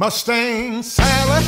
Mustang Sally.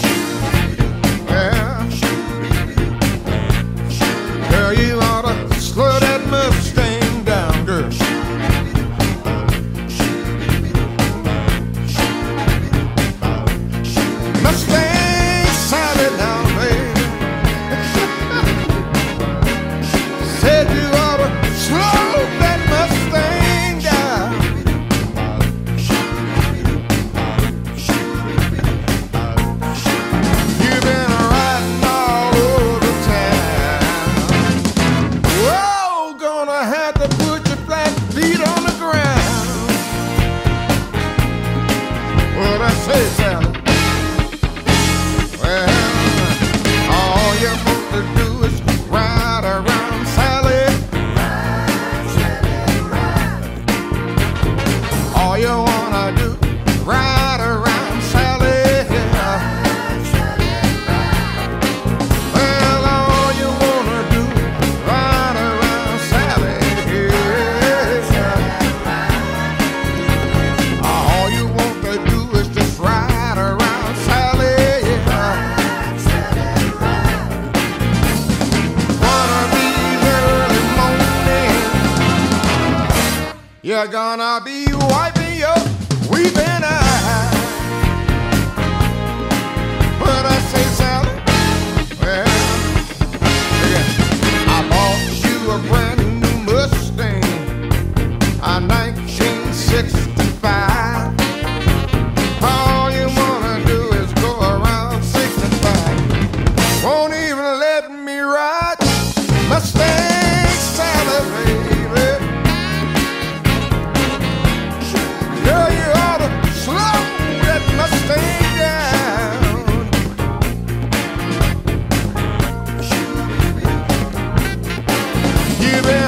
You're gonna be wiping your weeping eyes. believe it.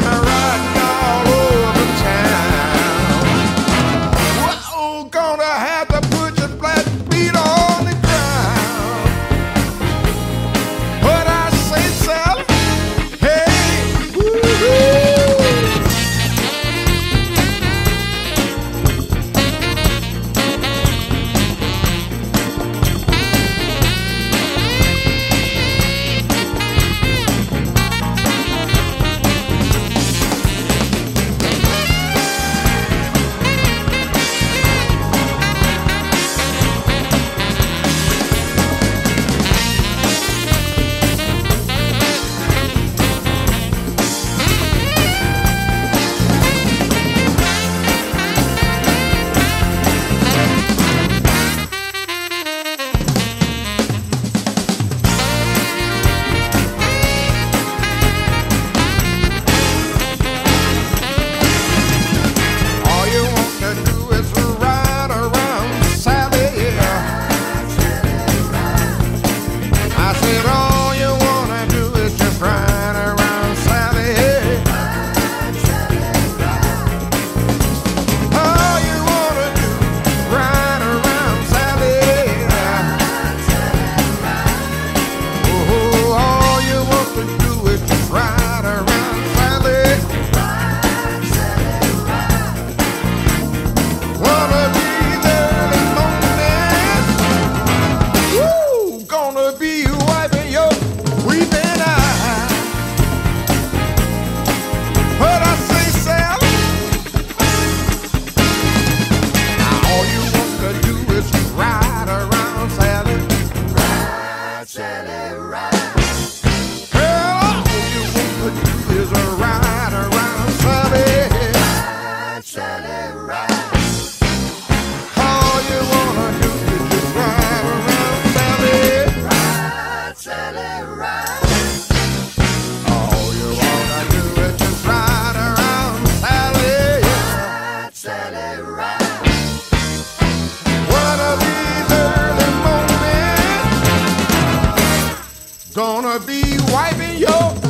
right. gonna be wiping your